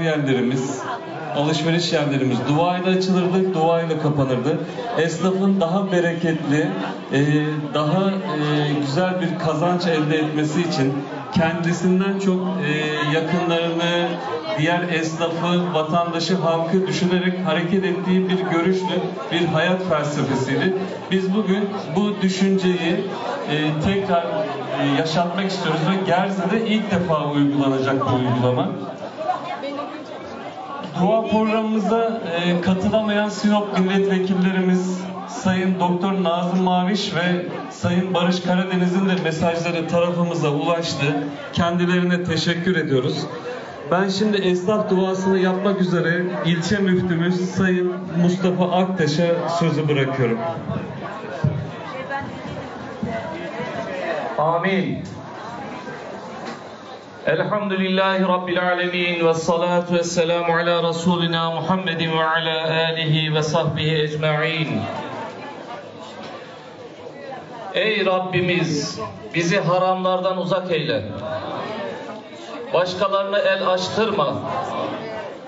yerlerimiz, alışveriş yerlerimiz duayla açılırdı, duayla kapanırdı. Esnafın daha bereketli, e, daha e, güzel bir kazanç elde etmesi için kendisinden çok e, yakınlarını, diğer esnafı, vatandaşı, halkı düşünerek hareket ettiği bir görüşlü, bir hayat felsefesiydi. Biz bugün bu düşünceyi tekrar yaşatmak istiyoruz ve Gerze'de ilk defa uygulanacak bu uygulama. Dua programımıza e, katılamayan Sinop milletvekillerimiz Sayın Doktor Nazım Maviş ve Sayın Barış Karadeniz'in de mesajları tarafımıza ulaştı. Kendilerine teşekkür ediyoruz. Ben şimdi esnaf duasını yapmak üzere ilçe müftümüz Sayın Mustafa Aktaş'a sözü bırakıyorum. Amin. Elhamdülillahi Rabbil alemin ve salatu ve selamu ala Resulina Muhammedin ve ala alihi ve sahbihi ecma'in. Ey Rabbimiz bizi haramlardan uzak eyle. Başkalarına el açtırma.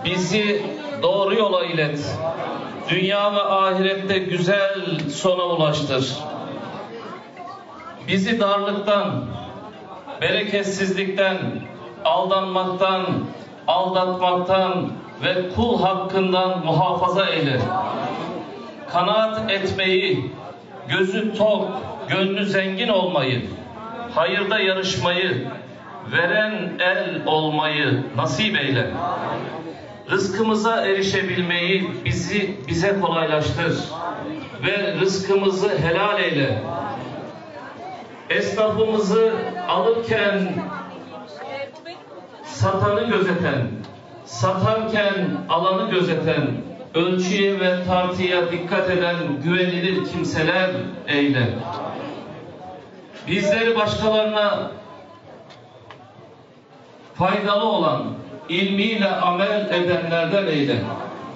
Bizi doğru yola ilet. Dünya ve ahirette güzel sona ulaştır. Bizi darlıktan, bereketsizlikten, aldanmaktan, aldatmaktan ve kul hakkından muhafaza eyle. Kanaat etmeyi, gözü tok, gönlü zengin olmayı, hayırda yarışmayı, veren el olmayı nasip eyle. Rızkımıza erişebilmeyi bizi bize kolaylaştır ve rızkımızı helal eyle esnafımızı alırken satanı gözeten, satarken alanı gözeten, ölçüye ve tartıya dikkat eden güvenilir kimseler eyle. Bizleri başkalarına faydalı olan, ilmiyle amel edenlerden eyle.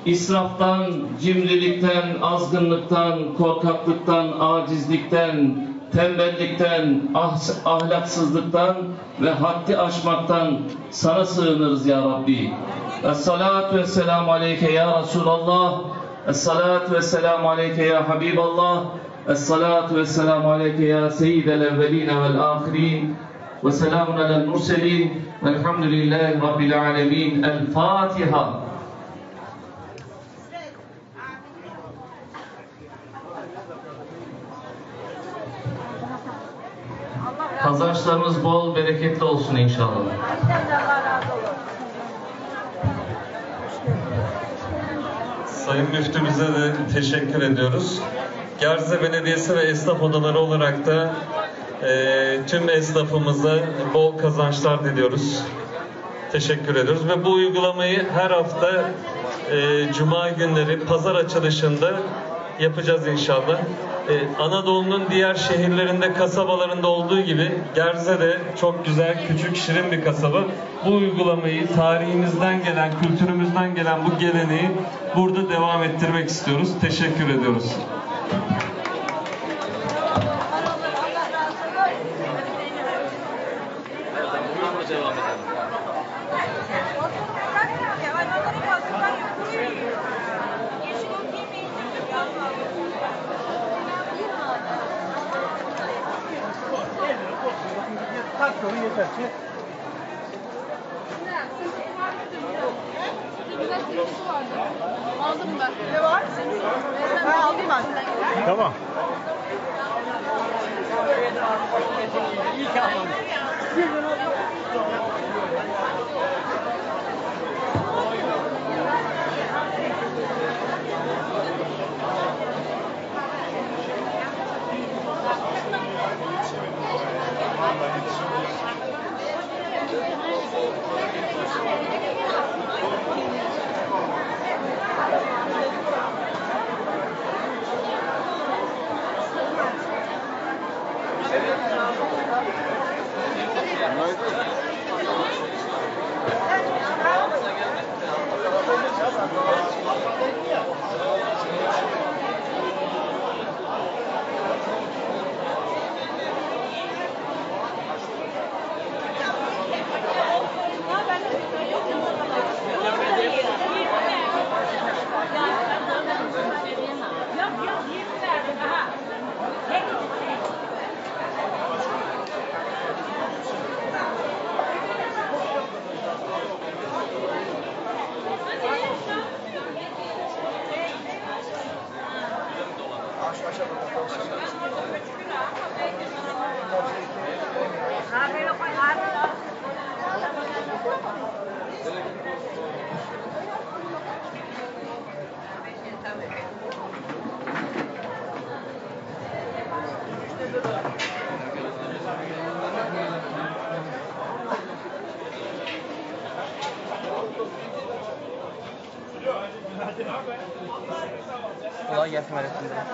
İsraftan, cimrilikten, azgınlıktan, korkaklıktan, acizlikten, tembellikten, ah, ahlaksızlıktan ve haddi aşmaktan sana sığınırız ya Rabbi. Es-salatu ve selamu aleyke ya Resulallah. Es-salatu ve selamu aleyke ya Habiballah. Es-salatu ve selamu aleyke ya Seyyidel evveline vel ahirin. Ve selamun alel murselin. Velhamdülillahi Rabbil alemin. El Fatiha. Kazançlarımız bol, bereketli olsun inşallah. Sayın Müftümüze de teşekkür ediyoruz. Gerze Belediyesi ve esnaf odaları olarak da e, tüm esnafımıza bol kazançlar diliyoruz. Teşekkür ediyoruz ve bu uygulamayı her hafta e, Cuma günleri pazar açılışında yapacağız inşallah. Ee, Anadolu'nun diğer şehirlerinde, kasabalarında olduğu gibi Gerze de çok güzel, küçük, şirin bir kasaba. Bu uygulamayı tarihimizden gelen, kültürümüzden gelen bu geleneği burada devam ettirmek istiyoruz. Teşekkür ediyoruz. Sorun yeter ki. Aldım ben. Ne var? Ben aldım ben. Tamam. İyi ki almamış. gayet mərhəmətli.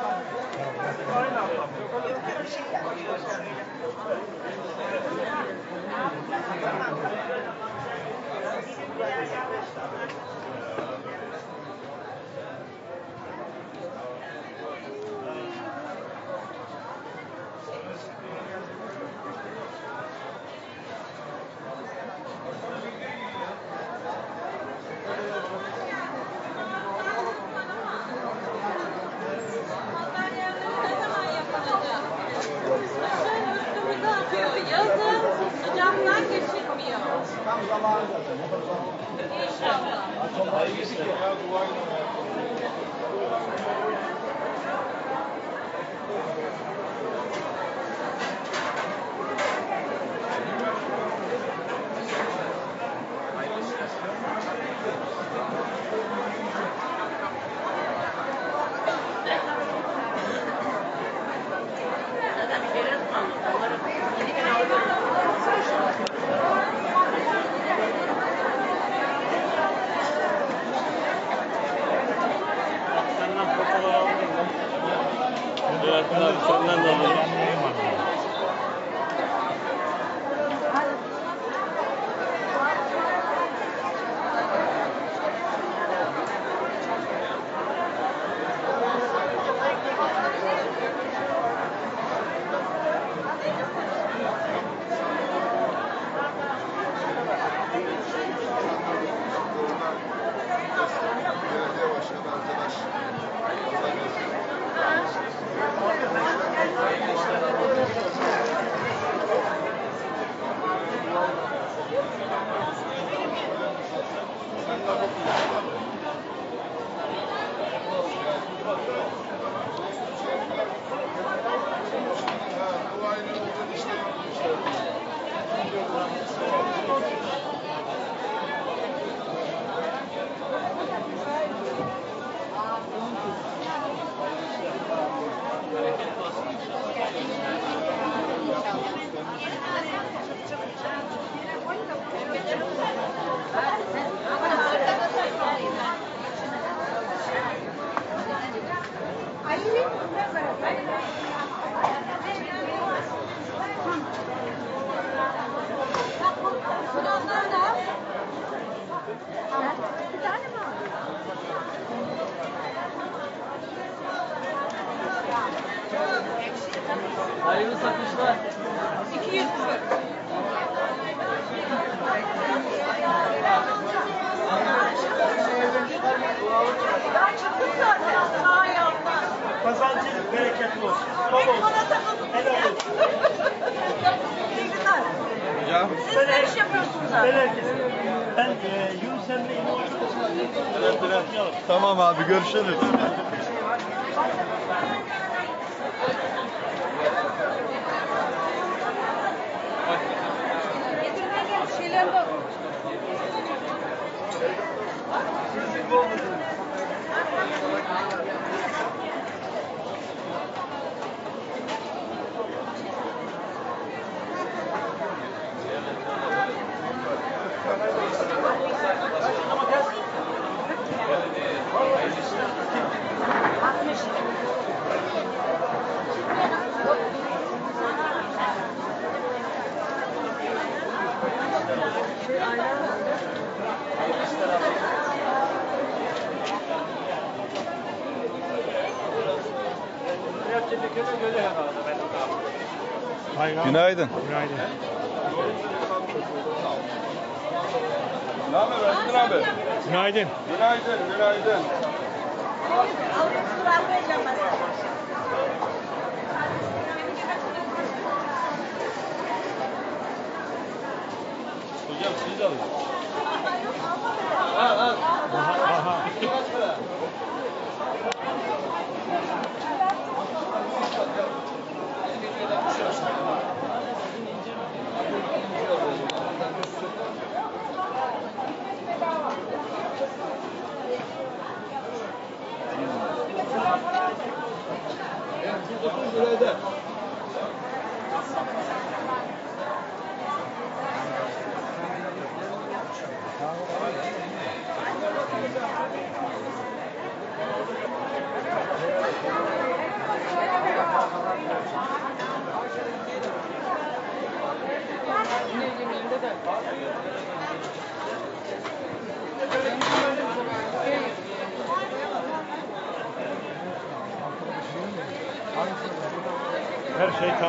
İnşallah. Hayırlı satışlar. 200 lira. Kazancınız bereketli olsun. Bol olsun. Helal olsun. İyi günler. Hocam. Siz ne iş yapıyorsunuz abi? Ben herkesin. Ben e, Yunus Emre İmam Tamam abi görüşürüz. Şeyler de Günaydın. Günaydın. Ne haber abi? Günaydın. Günaydın, günaydın. Hocam Evet, Her şey tamam.